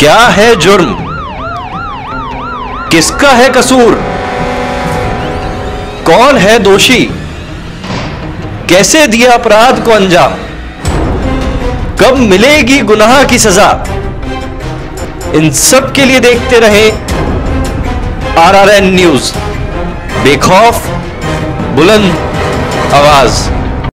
क्या है जुर्म? किसका है कसूर? कौन है दोषी? कैसे दिया अपराध को अंजाम? कब मिलेगी गुनाह की सजा? इन सब के लिए देखते रहे आर आर एन न्यूज़। बेखौफ, बुलंद आवाज़।